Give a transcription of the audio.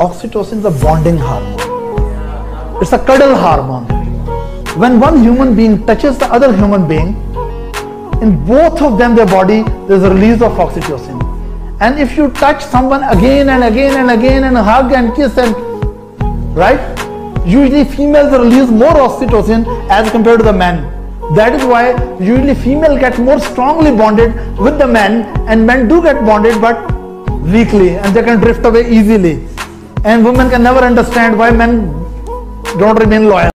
oxytocin is a bonding hormone. It's a cuddle hormone. When one human being touches the other human being, in both of them, their body, there's a release of oxytocin. And if you touch someone again and again and again and hug and kiss and right, usually females release more oxytocin as compared to the men. That is why usually female get more strongly bonded with the men and men do get bonded but weakly and they can drift away easily. And women can never understand why men don't remain loyal.